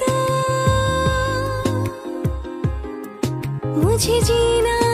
तो। मुझे जीना